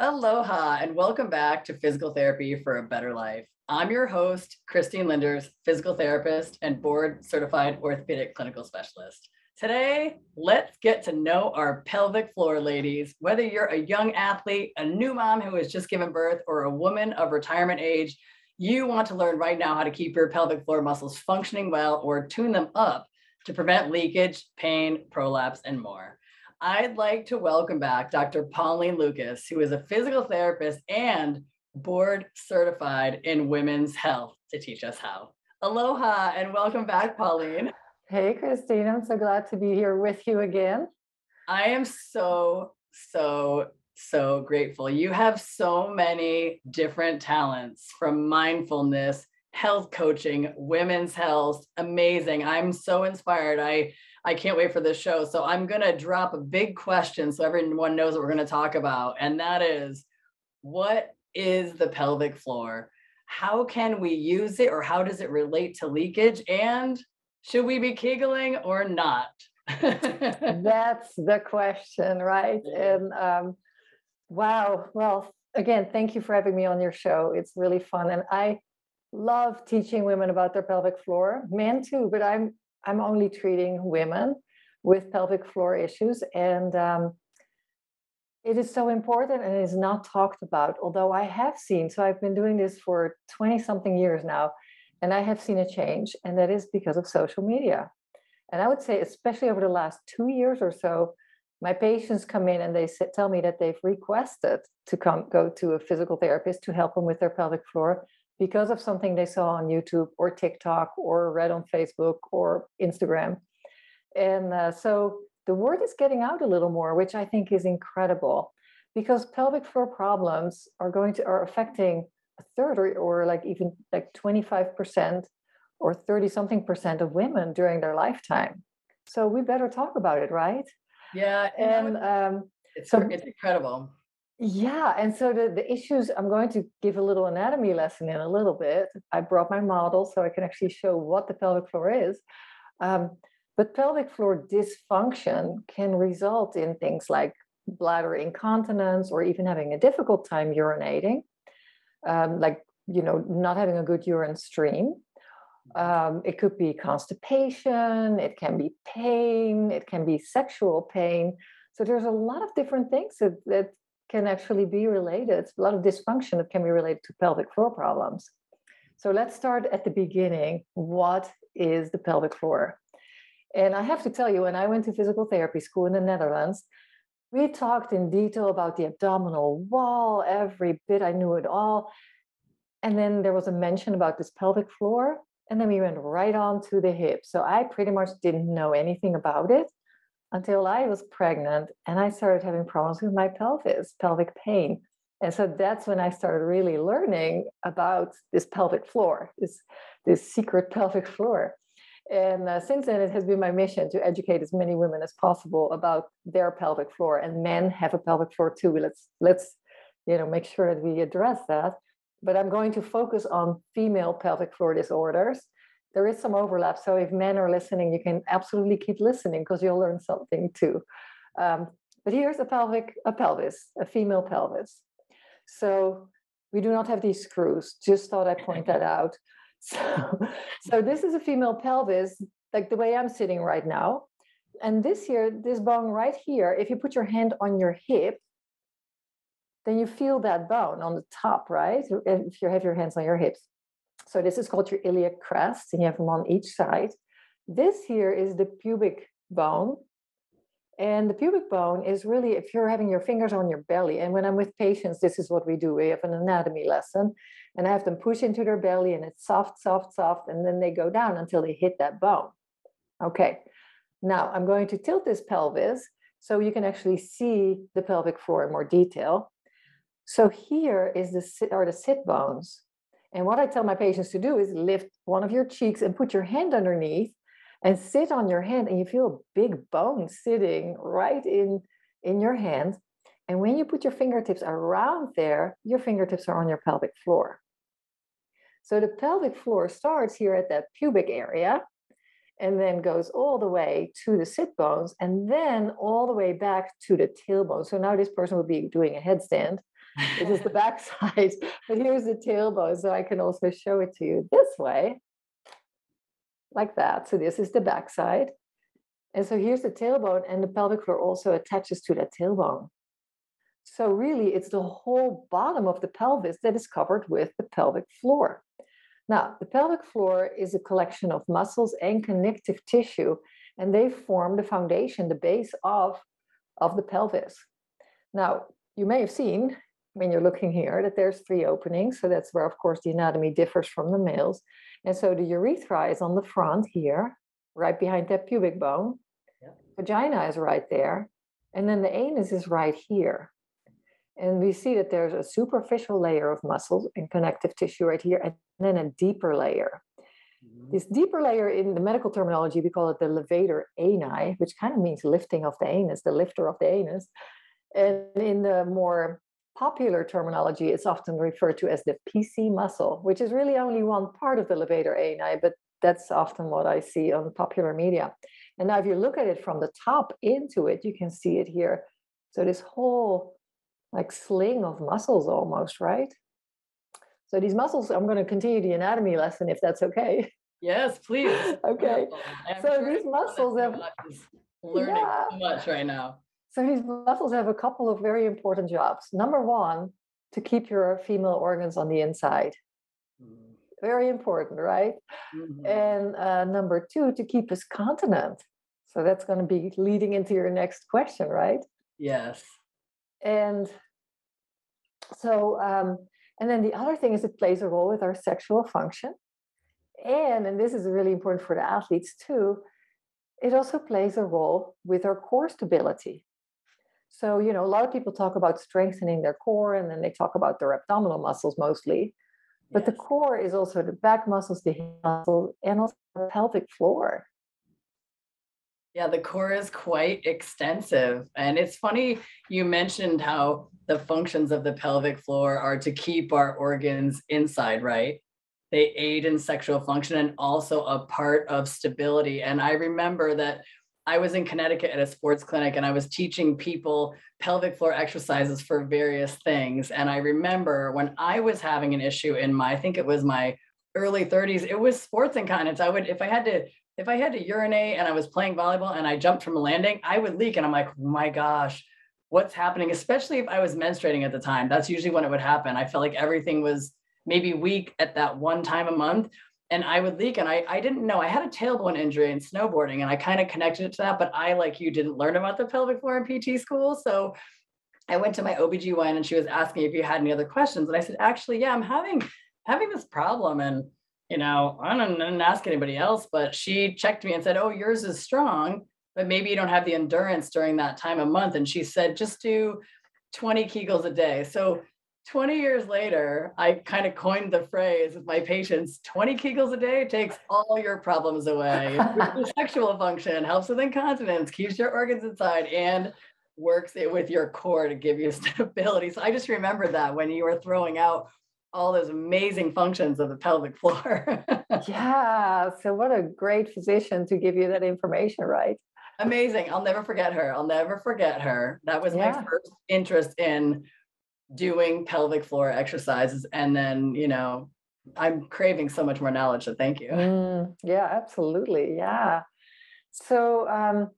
Aloha and welcome back to Physical Therapy for a Better Life. I'm your host, Christine Lynders, physical therapist and board certified orthopedic clinical specialist. Today, let's get to know our pelvic floor ladies. Whether you're a young athlete, a new mom who has just given birth, or a woman of retirement age, you want to learn right now how to keep your pelvic floor muscles functioning well or tune them up to prevent leakage, pain, prolapse, and more. I'd like to welcome back Dr. Pauline Lucas, who is a physical therapist and board certified in women's health to teach us how. Aloha and welcome back, Pauline. Hey, Christine. I'm so glad to be here with you again. I am so, so, so grateful. You have so many different talents from mindfulness, health coaching, women's health. Amazing. I'm so inspired. I I can't wait for this show. So I'm going to drop a big question so everyone knows what we're going to talk about. And that is what is the pelvic floor? How can we use it or how does it relate to leakage? And should we be Kegling or not? That's the question, right? And um, wow. Well, again, thank you for having me on your show. It's really fun. And I love teaching women about their pelvic floor, men too, but I'm I'm only treating women with pelvic floor issues. And um, it is so important and is not talked about. Although I have seen, so I've been doing this for 20 something years now, and I have seen a change, and that is because of social media. And I would say, especially over the last two years or so, my patients come in and they tell me that they've requested to come go to a physical therapist to help them with their pelvic floor because of something they saw on YouTube or TikTok or read on Facebook or Instagram. And uh, so the word is getting out a little more, which I think is incredible because pelvic floor problems are going to are affecting a third or, or like even like 25% or 30 something percent of women during their lifetime. So we better talk about it, right? Yeah. And um, it's, so, it's incredible. Yeah, and so the, the issues, I'm going to give a little anatomy lesson in a little bit. I brought my model so I can actually show what the pelvic floor is. Um, but pelvic floor dysfunction can result in things like bladder incontinence or even having a difficult time urinating, um, like, you know, not having a good urine stream. Um, it could be constipation, it can be pain, it can be sexual pain. So there's a lot of different things that, that can actually be related, a lot of dysfunction that can be related to pelvic floor problems. So let's start at the beginning. What is the pelvic floor? And I have to tell you, when I went to physical therapy school in the Netherlands, we talked in detail about the abdominal wall, every bit, I knew it all. And then there was a mention about this pelvic floor. And then we went right on to the hip. So I pretty much didn't know anything about it until I was pregnant and I started having problems with my pelvis, pelvic pain. And so that's when I started really learning about this pelvic floor, this, this secret pelvic floor. And uh, since then, it has been my mission to educate as many women as possible about their pelvic floor. And men have a pelvic floor too. Let's let's you know make sure that we address that. But I'm going to focus on female pelvic floor disorders there is some overlap. So if men are listening, you can absolutely keep listening because you'll learn something too. Um, but here's a pelvic, a pelvis, a female pelvis. So we do not have these screws. Just thought I'd point that out. So, so this is a female pelvis, like the way I'm sitting right now. And this here, this bone right here, if you put your hand on your hip, then you feel that bone on the top, right? If you have your hands on your hips. So this is called your iliac crest, and you have them on each side. This here is the pubic bone. And the pubic bone is really, if you're having your fingers on your belly, and when I'm with patients, this is what we do. We have an anatomy lesson, and I have them push into their belly, and it's soft, soft, soft, and then they go down until they hit that bone. Okay, now I'm going to tilt this pelvis so you can actually see the pelvic floor in more detail. So here is the sit, are the sit bones. And what I tell my patients to do is lift one of your cheeks and put your hand underneath and sit on your hand and you feel a big bone sitting right in in your hand. And when you put your fingertips around there, your fingertips are on your pelvic floor. So the pelvic floor starts here at that pubic area. and then goes all the way to the sit bones and then all the way back to the tailbone. So now this person would be doing a headstand. This is the backside, but here's the tailbone. So I can also show it to you this way, like that. So this is the backside. And so here's the tailbone, and the pelvic floor also attaches to that tailbone. So really, it's the whole bottom of the pelvis that is covered with the pelvic floor. Now, the pelvic floor is a collection of muscles and connective tissue, and they form the foundation, the base of, of the pelvis. Now, you may have seen when you're looking here that there's three openings. So that's where, of course, the anatomy differs from the males. And so the urethra is on the front here, right behind that pubic bone. Vagina is right there. And then the anus is right here. And we see that there's a superficial layer of muscles and connective tissue right here, and then a deeper layer. Mm-hmm. This deeper layer, in the medical terminology, we call it the levator ani, which kind of means lifting of the anus, the lifter of the anus. And in the more popular terminology, it's often referred to as the PC muscle, which is really only one part of the levator ani, but that's often what I see on popular media. And now, if you look at it from the top into it, you can see it here. So, this whole like sling of muscles almost, right? So these muscles, I'm going to continue the anatomy lesson if that's okay. Yes, please. okay. so sure these muscles have learning yeah. so much right now. So these muscles have a couple of very important jobs. Number one, to keep your female organs on the inside. Mm. Very important, right? Mm-hmm. And uh, number two, to keep us continent. So that's going to be leading into your next question, right? Yes and so um, and then the other thing is it plays a role with our sexual function and and this is really important for the athletes too it also plays a role with our core stability so you know a lot of people talk about strengthening their core and then they talk about their abdominal muscles mostly but yes. the core is also the back muscles the hip muscles and also the pelvic floor yeah, the core is quite extensive. And it's funny you mentioned how the functions of the pelvic floor are to keep our organs inside, right? They aid in sexual function and also a part of stability. And I remember that I was in Connecticut at a sports clinic and I was teaching people pelvic floor exercises for various things. And I remember when I was having an issue in my, I think it was my early 30s, it was sports incontinence. I would, if I had to if I had to urinate and I was playing volleyball and I jumped from a landing, I would leak. And I'm like, oh my gosh, what's happening? Especially if I was menstruating at the time. That's usually when it would happen. I felt like everything was maybe weak at that one time a month. And I would leak. And I, I didn't know. I had a tailbone injury in snowboarding and I kind of connected it to that. But I, like you, didn't learn about the pelvic floor in PT school. So I went to my OBGYN and she was asking if you had any other questions. And I said, actually, yeah, I'm having having this problem. And you know, I don't, didn't ask anybody else, but she checked me and said, Oh, yours is strong, but maybe you don't have the endurance during that time of month. And she said, just do 20 Kegels a day. So 20 years later, I kind of coined the phrase with my patients 20 Kegels a day takes all your problems away. sexual function, helps with incontinence, keeps your organs inside, and works it with your core to give you stability. So I just remembered that when you were throwing out all those amazing functions of the pelvic floor. yeah. So what a great physician to give you that information, right? Amazing. I'll never forget her. I'll never forget her. That was yeah. my first interest in doing pelvic floor exercises. And then, you know, I'm craving so much more knowledge. So thank you. Mm, yeah, absolutely. Yeah. So um,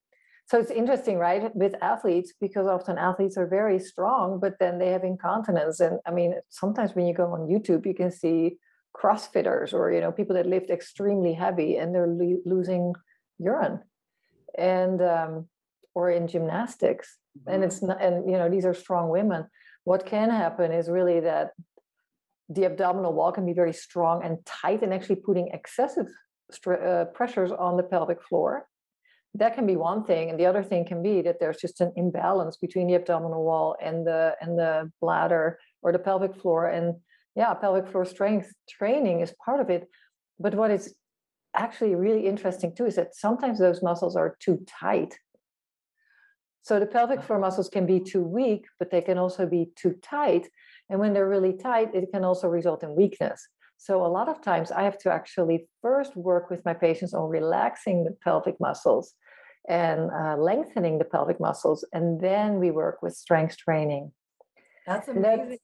so it's interesting right with athletes because often athletes are very strong but then they have incontinence and i mean sometimes when you go on youtube you can see crossfitters or you know people that lift extremely heavy and they're lo- losing urine and um, or in gymnastics mm-hmm. and it's not and you know these are strong women what can happen is really that the abdominal wall can be very strong and tight and actually putting excessive uh, pressures on the pelvic floor. That can be one thing and the other thing can be that there's just an imbalance between the abdominal wall and the and the bladder or the pelvic floor and yeah pelvic floor strength training is part of it. But what is actually really interesting too is that sometimes those muscles are too tight so the pelvic floor muscles can be too weak but they can also be too tight and when they're really tight it can also result in weakness So a lot of times I have to actually first work with my patients on relaxing the pelvic muscles and uh, lengthening the pelvic muscles, and then we work with strength training. That's amazing.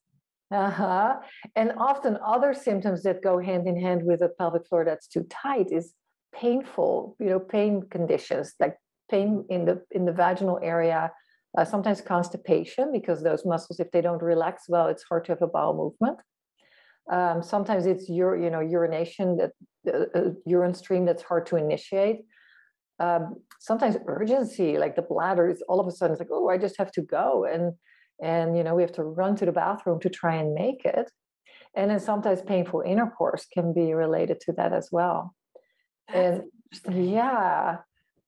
Uh-huh. And often other symptoms that go hand in hand with a pelvic floor that's too tight is painful, you know, pain conditions like pain in the in the vaginal area, uh, sometimes constipation because those muscles, if they don't relax well, it's hard to have a bowel movement. Um, sometimes it's your, you know, urination that uh, uh, urine stream that's hard to initiate. Um, sometimes urgency, like the bladder is all of a sudden it's like, oh, I just have to go, and and you know we have to run to the bathroom to try and make it. And then sometimes painful intercourse can be related to that as well. That's and yeah,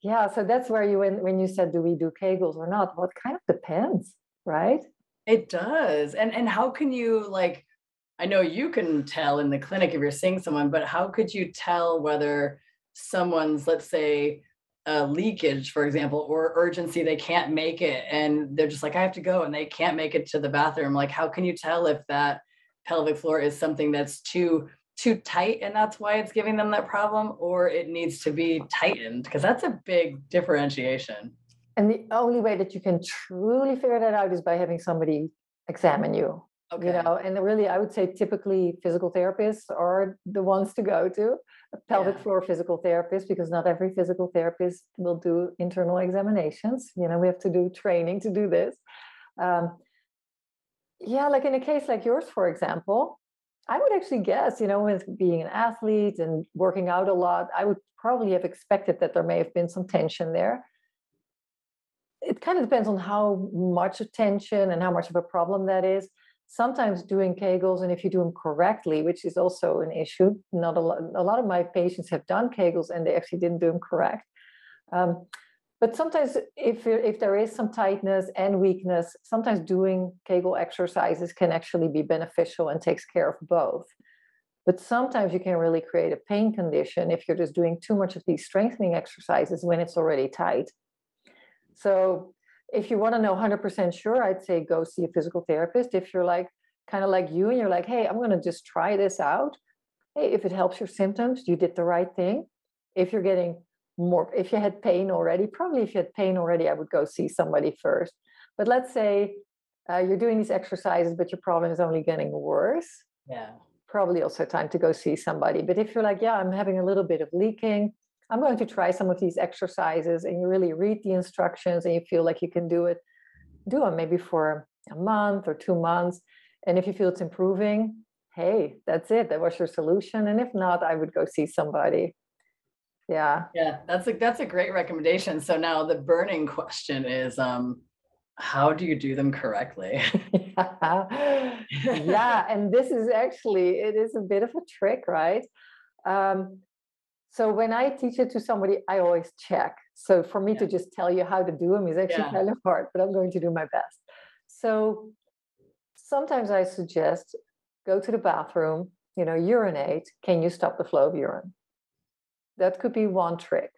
yeah. So that's where you when when you said, do we do Kegels or not? It kind of depends, right? It does. And and how can you like I know you can tell in the clinic if you're seeing someone, but how could you tell whether someone's, let's say, a leakage, for example, or urgency, they can't make it and they're just like, I have to go and they can't make it to the bathroom. Like, how can you tell if that pelvic floor is something that's too too tight and that's why it's giving them that problem, or it needs to be tightened? Because that's a big differentiation. And the only way that you can truly figure that out is by having somebody examine you Okay. you know and really i would say typically physical therapists are the ones to go to a pelvic Yeah. floor physical therapist because not every physical therapist will do internal examinations you know we have to do training to do this um, yeah like in a case like yours for example i would actually guess you know with being an athlete and working out a lot i would probably have expected that there may have been some tension there. It kind of depends on how much tension and how much of a problem that is. Sometimes doing kegels and if you do them correctly which is also an issue not a lot a lot of my patients have done kegels and they actually didn't do them correct. Um, but sometimes if if there is some tightness and weakness sometimes doing kegel exercises can actually be beneficial and takes care of both but sometimes you can really create a pain condition if you're just doing too much of these strengthening exercises when it's already tight so if you want to know 100% sure, I'd say go see a physical therapist. If you're like kind of like you and you're like, hey, I'm going to just try this out. Hey, if it helps your symptoms, you did the right thing. If you're getting more, if you had pain already, probably if you had pain already, I would go see somebody first. But let's say uh, you're doing these exercises, but your problem is only getting worse. Yeah. Probably also time to go see somebody. But if you're like, yeah, I'm having a little bit of leaking, I'm going to try some of these exercises and you really read the instructions and you feel like you can do it, do them maybe for a month or two months. And if you feel it's improving, hey, that's it. That was your solution. And if not, I would go see somebody. Yeah. Yeah, that's a that's a great recommendation. So now the burning question is um how do you do them correctly? yeah. yeah, And this is actually, it is a bit of a trick, right? Um, so when I teach it to somebody, I always check. So for me Yeah. to just tell you how to do them is actually Yeah. kind of hard, but I'm going to do my best. So sometimes I suggest go to the bathroom, you know, urinate. Can you stop the flow of urine? That could be one trick.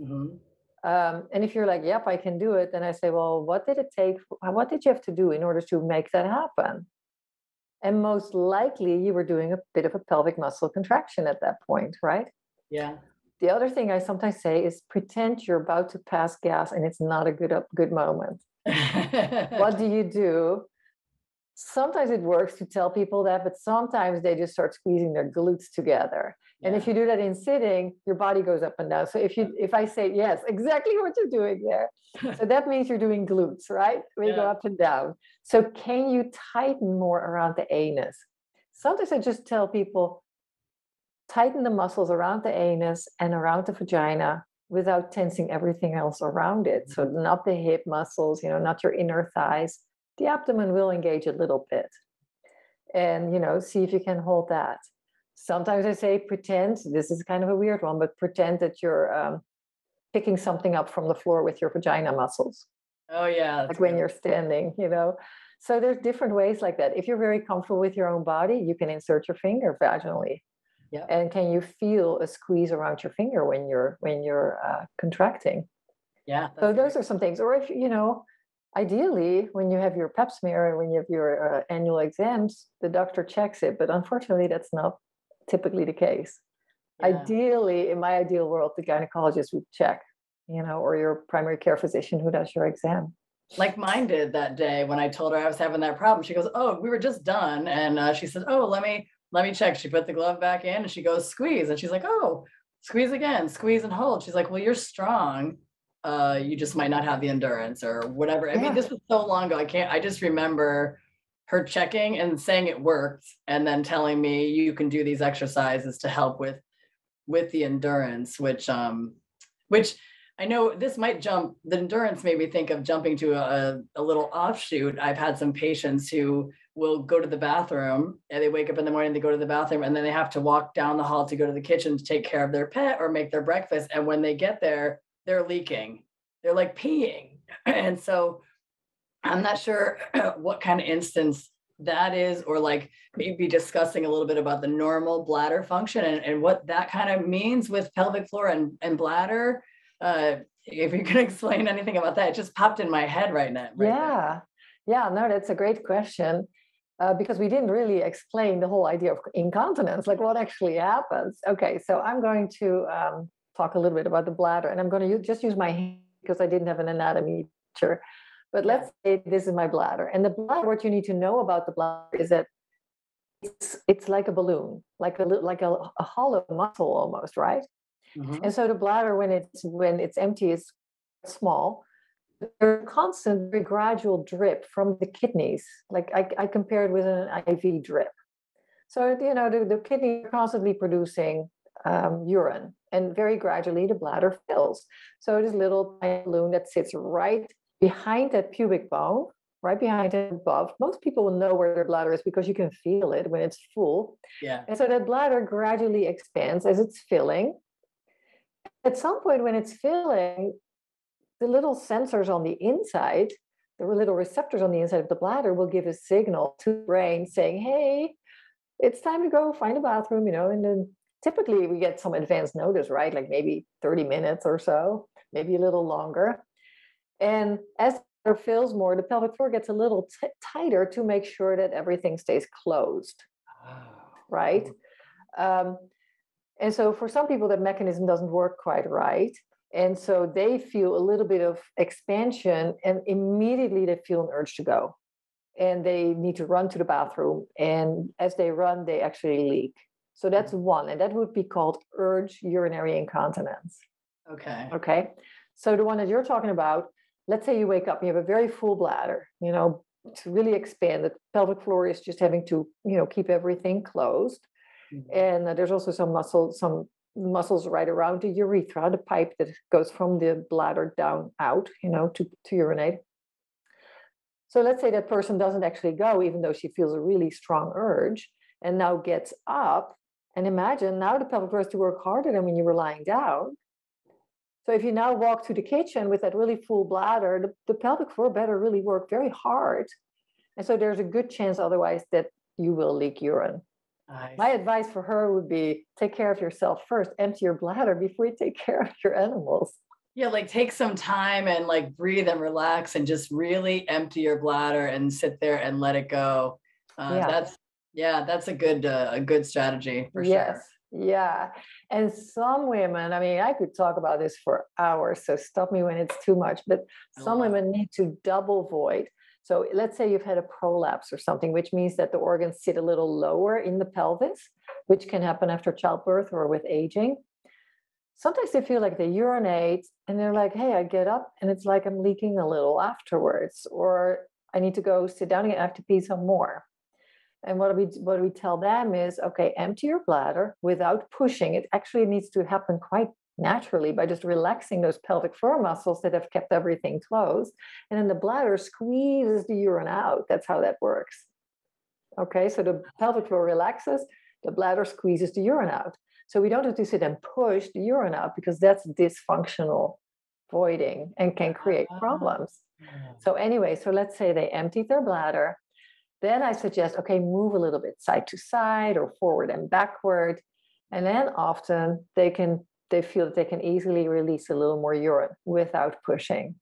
Mhm. Um, and if you're like, yep, I can do it, then I say, well, what did it take? What did you have to do in order to make that happen? And most likely you were doing a bit of a pelvic muscle contraction at that point, right? Yeah. The other thing I sometimes say is pretend you're about to pass gas and it's not a good up good moment. What do you do? Sometimes it works to tell people that, but sometimes they just start squeezing their glutes together. And if you do that in sitting, your body goes up and down. So if you if I say yes, exactly what you're doing there. So that means you're doing glutes, right? We go up and down. So can you tighten more around the anus? Sometimes I just tell people tighten the muscles around the anus and around the vagina without tensing everything else around it. So mm-hmm. not the hip muscles, you know, not your inner thighs. The abdomen will engage a little bit. And you know, see if you can hold that. Sometimes I say pretend, this is kind of a weird one, but pretend that you're um, picking something up from the floor with your vagina muscles oh yeah. like when good. you're standing, you know. So there's different ways like that. If you're very comfortable with your own body, you can insert your finger vaginally. Yep. And can you feel a squeeze around your finger when you're when you're uh, contracting? Yeah. So those great. are some things. Or if you know, ideally, when you have your Pap smear and when you have your uh, annual exams, the doctor checks it. But unfortunately, that's not typically the case. Yeah. Ideally, in my ideal world, the gynecologist would check, you know, or your primary care physician who does your exam. Like mine did that day when I told her I was having that problem. She goes, "Oh, we were just done," and uh, she said, "Oh, let me let me check." She put the glove back in, and she goes, "Squeeze," and she's like, "Oh, squeeze again, squeeze and hold." She's like, "Well, you're strong." uh, you just might not have the endurance or whatever. I yeah. mean, this was so long ago. I can't, I just remember her checking and saying it worked and then telling me you can do these exercises to help with with the endurance which um which i know this might jump the endurance made me think of jumping to a, a little offshoot. I've had some patients who will go to the bathroom and they wake up in the morning they go to the bathroom and then they have to walk down the hall to go to the kitchen to take care of their pet or make their breakfast. And when they get there they're leaking. They're like peeing. And so I'm not sure what kind of instance that is, or like maybe discussing a little bit about the normal bladder function and, and what that kind of means with pelvic floor and, and bladder. Uh, if you can explain anything about that, it just popped in my head right now. Right yeah. Yeah, no, that's a great question. Uh, because we didn't really explain the whole idea of incontinence, like what actually happens. Okay, so I'm going to um, talk a little bit about the bladder, and I'm going to just use my hand because I didn't have an anatomy teacher. But let's say this is my bladder. And the bladder, what you need to know about the bladder is that it's it's like a balloon, like a like a, a hollow muscle almost, right? Mm-hmm. And so the bladder, when it's when it's empty, is small. There's a constant, very gradual drip from the kidneys. Like I, I compared with an IV drip. So you know the, the kidney constantly producing um, urine, and very gradually the bladder fills. So this little balloon that sits right behind that pubic bone, right behind it above. Most people will know where their bladder is because you can feel it when it's full. Yeah. And so that bladder gradually expands as it's filling. At some point, when it's filling, the little sensors on the inside, the little receptors on the inside of the bladder will give a signal to the brain saying, hey, it's time to go find a bathroom, you know, and then typically we get some advance notice, right? Like maybe 30 minutes or so, maybe a little longer. And as there fills more, the pelvic floor gets a little t- tighter to make sure that everything stays closed. Oh. Right. Um, and so for some people, that mechanism doesn't work quite right. And so they feel a little bit of expansion and immediately they feel an urge to go. And they need to run to the bathroom. And as they run, they actually leak. So that's one. And that would be called urge urinary incontinence. Okay. Okay. So the one that you're talking about let's say you wake up and you have a very full bladder, you know, to really expand, the pelvic floor is just having to, you know, keep everything closed. Mm-hmm. And uh, there's also some muscle, some muscles right around the urethra, the pipe that goes from the bladder down out, you know, to, to urinate. So let's say that person doesn't actually go, even though she feels a really strong urge, and now gets up. And imagine now the pelvic floor has to work harder than when you were lying down. So if you now walk to the kitchen with that really full bladder, the, the pelvic floor better really work very hard. And so there's a good chance otherwise that you will leak urine. Nice. My advice for her would be take care of yourself first, empty your bladder before you take care of your animals. Yeah, like take some time and like breathe and relax and just really empty your bladder and sit there and let it go. Uh, yeah. That's yeah, that's a good uh, a good strategy for yes. sure. Yeah. And some women, I mean, I could talk about this for hours, so stop me when it's too much, but oh, some oh, women need to double void. So let's say you've had a prolapse or something, which means that the organs sit a little lower in the pelvis, which can happen after childbirth or with aging. Sometimes they feel like they urinate and they're like, hey, I get up and it's like I'm leaking a little afterwards, or I need to go sit down and I have to pee some more. And what we what we tell them is, okay, empty your bladder without pushing. It actually needs to happen quite naturally by just relaxing those pelvic floor muscles that have kept everything closed. And then the bladder squeezes the urine out. That's how that works. Okay, so the pelvic floor relaxes, the bladder squeezes the urine out. So we don't have to sit and push the urine out because that's dysfunctional voiding and can create ah. problems. So anyway, so let's say they emptied their bladder then I suggest, okay, move a little bit side to side or forward and backward. And then often they can they feel that they can easily release a little more urine without pushing.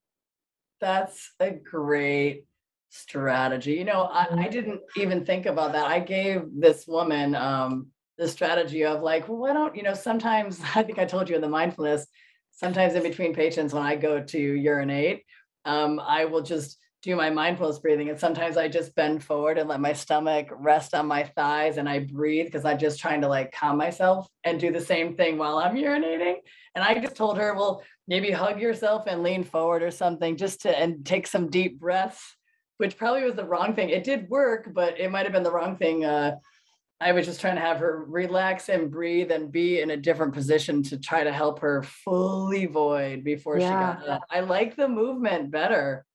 That's a great strategy. You know, I, I mm-hmm. didn't even think about that. I gave this woman um, the strategy of like, well, why don't, you know, sometimes I think I told you in the mindfulness, sometimes in between patients when I go to urinate, um, I will just do my mindfulness breathing. And sometimes I just bend forward and let my stomach rest on my thighs and I breathe because I'm just trying to like calm myself and do the same thing while I'm urinating. And I just told her, well, maybe hug yourself and lean forward or something just to and take some deep breaths, which probably was the wrong thing. It did work, but it might have been the wrong thing. Uh, I was just trying to have her relax and breathe and be in a different position to try to help her fully void before yeah. she got up. I like the movement better.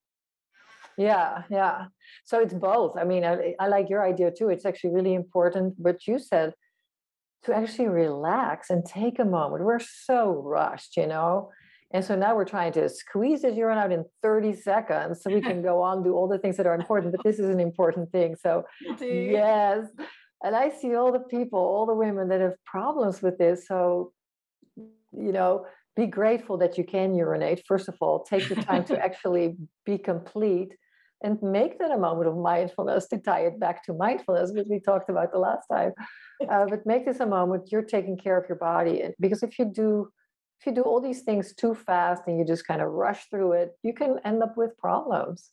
Yeah, yeah. So it's both. I mean, I, I like your idea too. It's actually really important. But you said to actually relax and take a moment. We're so rushed, you know. And so now we're trying to squeeze this urine out in 30 seconds so we can go on, do all the things that are important. But this is an important thing. So, yes. And I see all the people, all the women that have problems with this. So, you know, be grateful that you can urinate. First of all, take the time to actually be complete and make that a moment of mindfulness to tie it back to mindfulness, which we talked about the last time. Uh, but make this a moment you're taking care of your body. Because if you do, if you do all these things too fast and you just kind of rush through it, you can end up with problems.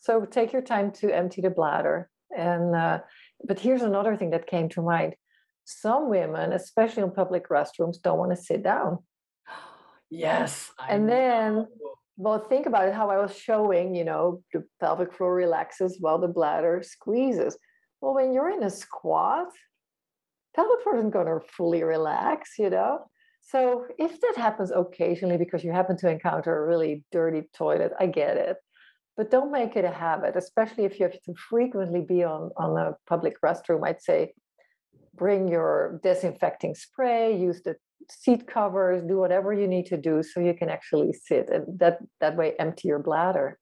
So take your time to empty the bladder. And uh, but here's another thing that came to mind. Some women, especially in public restrooms, don't want to sit down. Yes. I and know. then well, think about it how I was showing, you know, the pelvic floor relaxes while the bladder squeezes. Well, when you're in a squat, pelvic floor isn't going to fully relax, you know? So if that happens occasionally because you happen to encounter a really dirty toilet, I get it. But don't make it a habit, especially if you have to frequently be on, on a public restroom. I'd say bring your disinfecting spray, use the seat covers, do whatever you need to do so you can actually sit and that that way empty your bladder.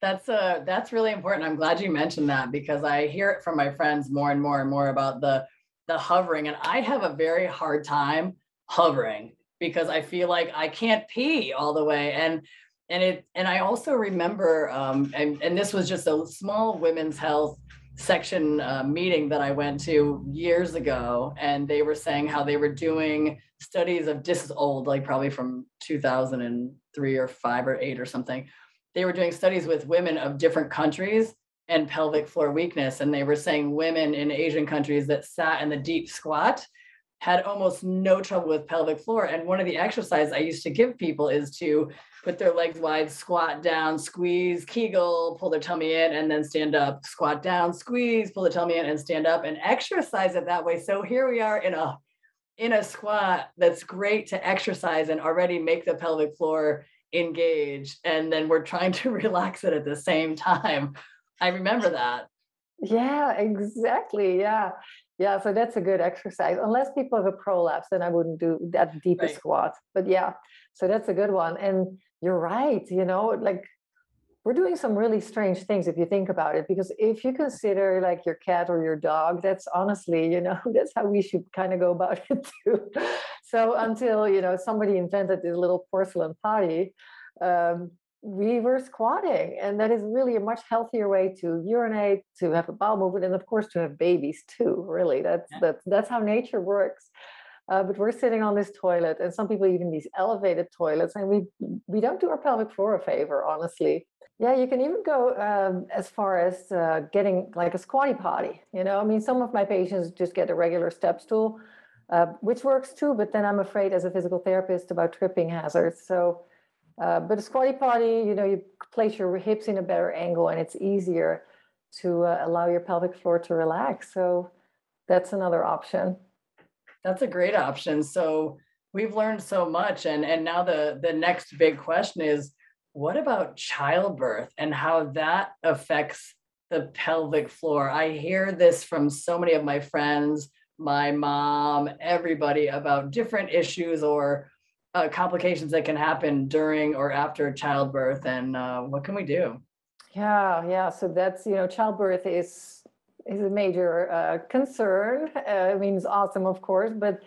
That's uh that's really important. I'm glad you mentioned that because I hear it from my friends more and more and more about the the hovering and I have a very hard time hovering because I feel like I can't pee all the way and and it and I also remember um and, and this was just a small women's health section uh, meeting that I went to years ago, and they were saying how they were doing studies of this is old, like probably from 2003 or five or eight or something. They were doing studies with women of different countries and pelvic floor weakness, and they were saying women in Asian countries that sat in the deep squat had almost no trouble with pelvic floor. And one of the exercises I used to give people is to put their legs wide, squat down, squeeze, kegel, pull their tummy in, and then stand up, squat down, squeeze, pull the tummy in, and stand up, and exercise it that way. So here we are in a in a squat that's great to exercise and already make the pelvic floor engage And then we're trying to relax it at the same time. I remember that. Yeah, exactly. Yeah. Yeah, so that's a good exercise. Unless people have a prolapse, then I wouldn't do that deep right. squat. But yeah, so that's a good one. And you're right, you know, like we're doing some really strange things if you think about it. Because if you consider like your cat or your dog, that's honestly, you know, that's how we should kind of go about it too. So until, you know, somebody invented this little porcelain potty, um, we were squatting and that is really a much healthier way to urinate to have a bowel movement and of course to have babies too really that's yeah. that's that's how nature works uh, but we're sitting on this toilet and some people even these elevated toilets and we we don't do our pelvic floor a favor honestly yeah you can even go um, as far as uh, getting like a squatty potty you know i mean some of my patients just get a regular step stool uh, which works too but then i'm afraid as a physical therapist about tripping hazards so uh, but a squatty potty, you know, you place your hips in a better angle and it's easier to uh, allow your pelvic floor to relax. So that's another option. That's a great option. So we've learned so much and and now the the next big question is what about childbirth and how that affects the pelvic floor? I hear this from so many of my friends, my mom, everybody about different issues or uh, complications that can happen during or after childbirth and uh, what can we do? Yeah yeah so that's you know childbirth is is a major uh, concern uh, i mean it's awesome of course but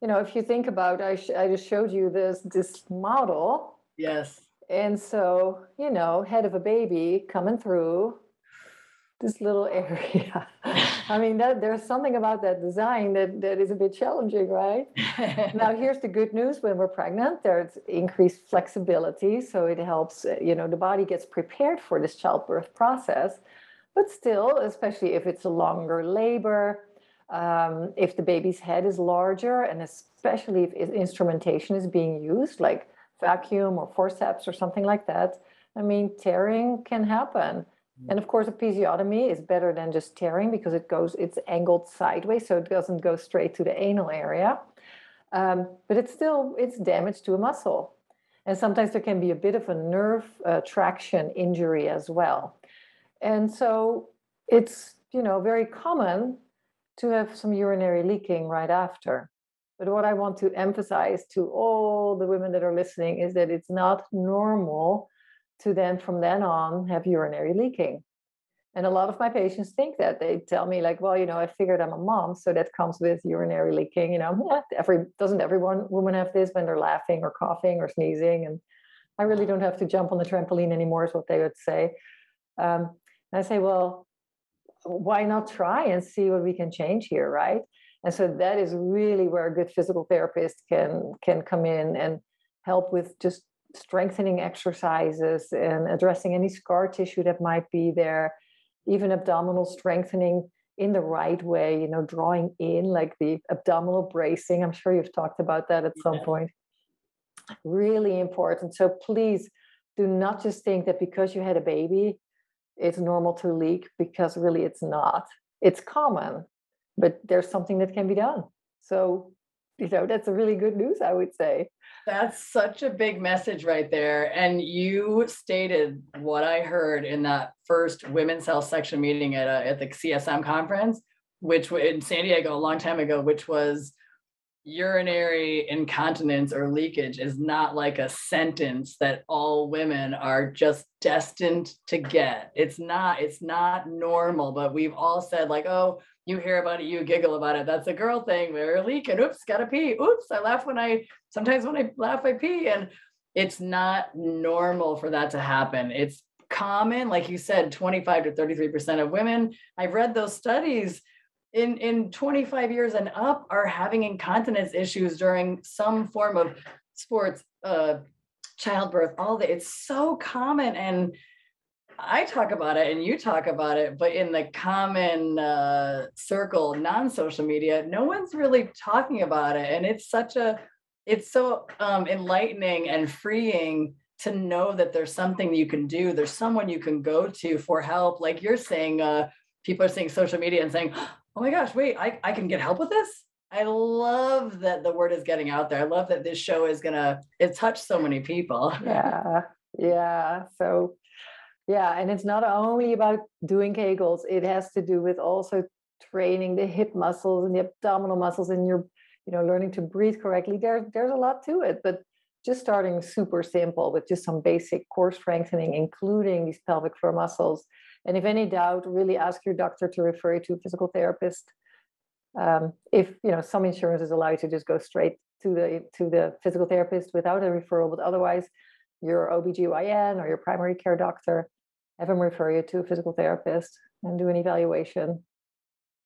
you know if you think about I, sh- I just showed you this this model. Yes and so you know head of a baby coming through this little area. I mean, that, there's something about that design that, that is a bit challenging, right? now, here's the good news when we're pregnant, there's increased flexibility. So it helps, uh, you know, the body gets prepared for this childbirth process. But still, especially if it's a longer labor, um, if the baby's head is larger, and especially if instrumentation is being used, like vacuum or forceps or something like that, I mean, tearing can happen. And of course, a episiotomy is better than just tearing because it goes, it's angled sideways, so it doesn't go straight to the anal area. Um, but it's still, it's damage to a muscle. And sometimes there can be a bit of a nerve uh, traction injury as well. And so it's, you know, very common to have some urinary leaking right after. But what I want to emphasize to all the women that are listening is that it's not normal to then from then on have urinary leaking. And a lot of my patients think that they tell me like, well, you know, I figured I'm a mom, so that comes with urinary leaking. You know, every doesn't everyone woman have this when they're laughing or coughing or sneezing? And I really don't have to jump on the trampoline anymore, is what they would say. Um, and I say, well, why not try and see what we can change here, right? And so that is really where a good physical therapist can can come in and help with just strengthening exercises and addressing any scar tissue that might be there, even abdominal strengthening in the right way, you know, drawing in like the abdominal bracing. I'm sure you've talked about that at some point. Really important. So please do not just think that because you had a baby, it's normal to leak because really it's not. It's common, but there's something that can be done. So, you know, that's a really good news, I would say. That's such a big message right there. And you stated what I heard in that first women's health section meeting at, a, at the CSM conference, which in San Diego a long time ago, which was urinary incontinence or leakage is not like a sentence that all women are just destined to get. It's not, it's not normal, but we've all said like, oh, you hear about it, you giggle about it. That's a girl thing. We're leaking. Oops, gotta pee. Oops, I laugh when I sometimes when I laugh, I pee. And it's not normal for that to happen. It's common, like you said, 25 to 33% of women. I've read those studies in in 25 years and up are having incontinence issues during some form of sports uh childbirth all that it's so common and I talk about it and you talk about it, but in the common uh, circle, non-social media, no one's really talking about it. And it's such a, it's so um, enlightening and freeing to know that there's something you can do. There's someone you can go to for help. Like you're saying, uh, people are seeing social media and saying, oh my gosh, wait, I, I can get help with this. I love that the word is getting out there. I love that this show is gonna it touched so many people. yeah, yeah. So yeah, and it's not only about doing Kegels, it has to do with also training the hip muscles and the abdominal muscles and you're, you know, learning to breathe correctly. There, there's a lot to it, but just starting super simple with just some basic core strengthening, including these pelvic floor muscles. And if any doubt, really ask your doctor to refer you to a physical therapist. Um, if you know some insurance is allowed to just go straight to the to the physical therapist without a referral, but otherwise your OBGYN or your primary care doctor have them refer you to a physical therapist and do an evaluation.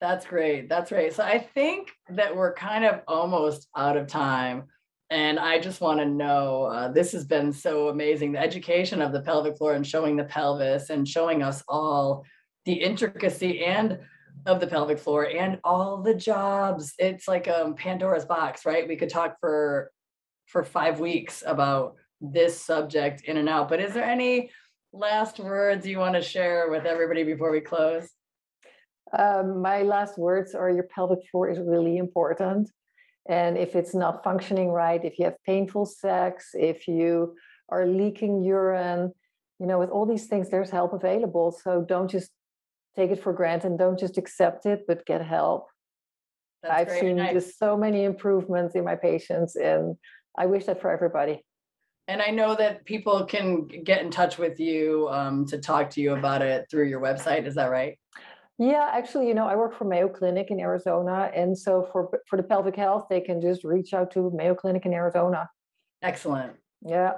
That's great. That's great. So I think that we're kind of almost out of time. And I just want to know uh, this has been so amazing the education of the pelvic floor and showing the pelvis and showing us all the intricacy and of the pelvic floor and all the jobs. It's like um, Pandora's box, right? We could talk for for five weeks about this subject in and out. But is there any last words you want to share with everybody before we close? Um, my last words are your pelvic floor is really important. And if it's not functioning right, if you have painful sex, if you are leaking urine, you know, with all these things, there's help available. So don't just take it for granted. Don't just accept it, but get help. That's I've seen just so many improvements in my patients, and I wish that for everybody. And I know that people can get in touch with you um, to talk to you about it through your website. Is that right? Yeah, actually, you know, I work for Mayo Clinic in Arizona, and so for for the pelvic health, they can just reach out to Mayo Clinic in Arizona. Excellent. Yeah.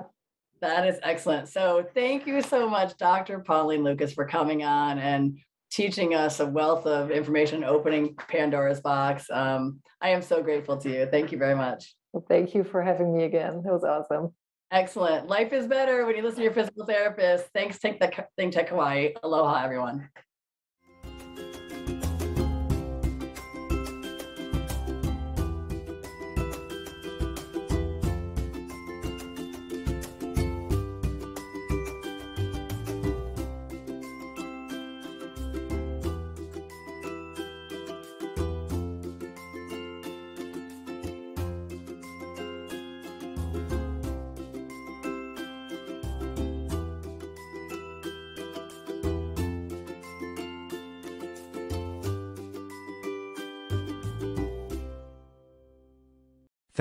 That is excellent. So thank you so much, Dr. Pauline Lucas, for coming on and teaching us a wealth of information, opening Pandora's box. Um, I am so grateful to you. Thank you very much. Well, thank you for having me again. It was awesome. Excellent. Life is better when you listen to your physical therapist. Thanks, Take the Think Tech Hawaii. Aloha, everyone.